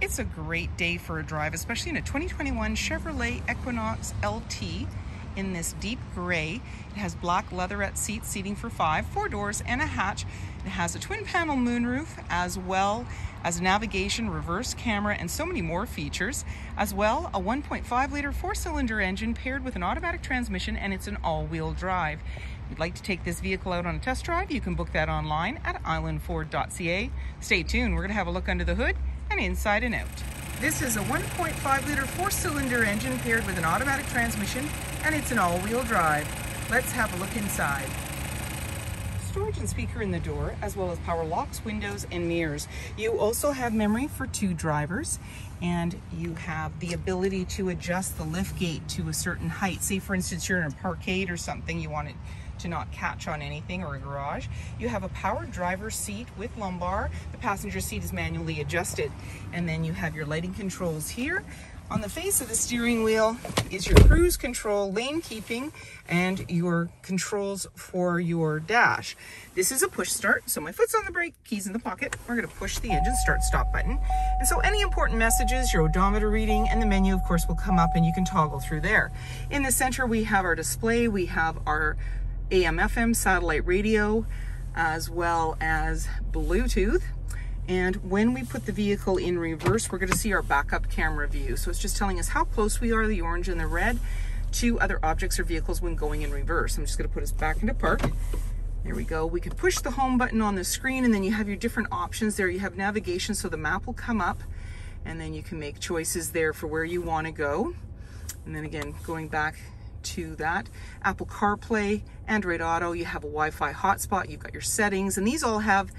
It's a great day for a drive, especially in a 2021 Chevrolet Equinox LT in this deep gray. It has black leatherette seats, seating for five, four doors, and a hatch. It has a twin panel moonroof as well as navigation, reverse camera, and so many more features. As well, a 1.5 liter four cylinder engine paired with an automatic transmission, and it's an all wheel drive. If you'd like to take this vehicle out on a test drive, you can book that online at islandford.ca. Stay tuned, we're going to have a look under the hood and inside and out. This is a 1.5 liter four cylinder engine paired with an automatic transmission and it's an all wheel drive. Let's have a look inside. Storage and speaker in the door, as well as power locks, windows, and mirrors. You also have memory for two drivers, and you have the ability to adjust the lift gate to a certain height. Say, for instance, you're in a parkade or something, you want it to not catch on anything or a garage. You have a power driver seat with lumbar. The passenger seat is manually adjusted. And then you have your lighting controls here. On the face of the steering wheel is your cruise control, lane keeping, and your controls for your dash. This is a push start, so my foot's on the brake, keys in the pocket. We're gonna push the engine start stop button. And so any important messages, your odometer reading, and the menu, of course, will come up and you can toggle through there. In the center, we have our display, we have our AM FM satellite radio as well as Bluetooth. And when we put the vehicle in reverse, we're going to see our backup camera view. So it's just telling us how close we are, the orange and the red, to other objects or vehicles when going in reverse. I'm just going to put us back into park. There we go. We can push the home button on the screen and then you have your different options there. You have navigation, so the map will come up and then you can make choices there for where you want to go. And then again, going back to that. Apple CarPlay, Android Auto, you have a Wi-Fi hotspot, you've got your settings, and these all have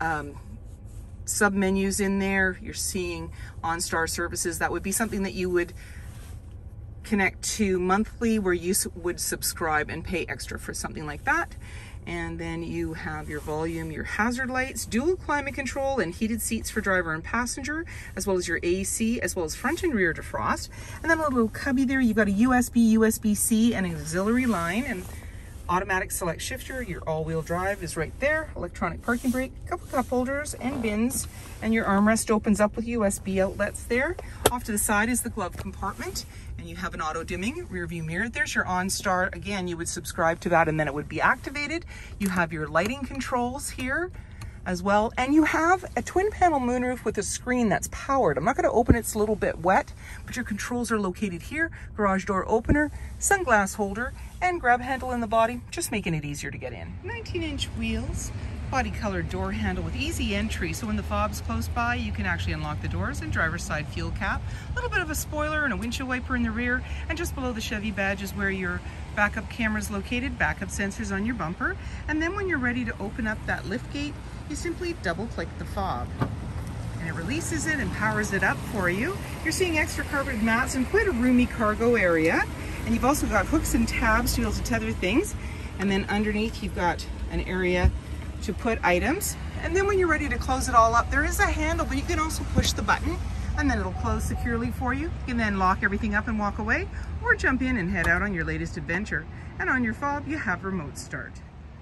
um, sub menus in there. You're seeing OnStar services. That would be something that you would connect to monthly where you would subscribe and pay extra for something like that and then you have your volume, your hazard lights, dual climate control and heated seats for driver and passenger, as well as your AC, as well as front and rear defrost. And then a little cubby there, you've got a USB, USB-C and an auxiliary line and automatic select shifter, your all-wheel drive is right there, electronic parking brake, couple cup holders and bins, and your armrest opens up with USB outlets there. Off to the side is the glove compartment, and you have an auto dimming rear view mirror. There's your OnStar. Again, you would subscribe to that and then it would be activated. You have your lighting controls here as well. And you have a twin panel moonroof with a screen that's powered. I'm not gonna open it, it's a little bit wet, but your controls are located here. Garage door opener, sunglass holder, and grab handle in the body, just making it easier to get in. 19 inch wheels, body colored door handle with easy entry. So when the fob's close by, you can actually unlock the doors and driver's side fuel cap. A little bit of a spoiler and a windshield wiper in the rear. And just below the Chevy badge is where your backup camera is located, backup sensors on your bumper. And then when you're ready to open up that lift gate, you simply double click the fob and it releases it and powers it up for you. You're seeing extra carpeted mats and quite a roomy cargo area. And you've also got hooks and tabs to be able to tether things. And then underneath you've got an area to put items. And then when you're ready to close it all up, there is a handle, but you can also push the button and then it'll close securely for you. You can then lock everything up and walk away or jump in and head out on your latest adventure. And on your fob, you have remote start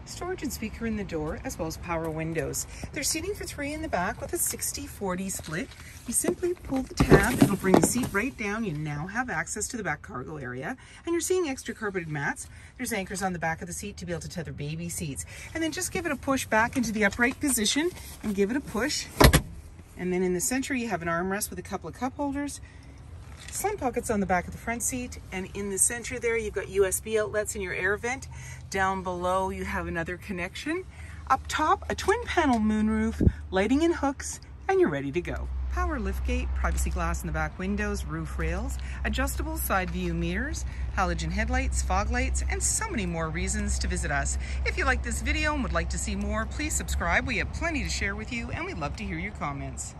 storage and speaker in the door, as well as power windows. There's seating for three in the back with a 60-40 split. You simply pull the tab, it'll bring the seat right down. You now have access to the back cargo area, and you're seeing extra carpeted mats. There's anchors on the back of the seat to be able to tether baby seats. And then just give it a push back into the upright position and give it a push. And then in the center, you have an armrest with a couple of cup holders, Slim pockets on the back of the front seat and in the center there you've got USB outlets in your air vent. Down below you have another connection. Up top a twin panel moonroof, lighting and hooks, and you're ready to go. Power liftgate, privacy glass in the back windows, roof rails, adjustable side view mirrors, halogen headlights, fog lights, and so many more reasons to visit us. If you like this video and would like to see more, please subscribe. We have plenty to share with you and we'd love to hear your comments.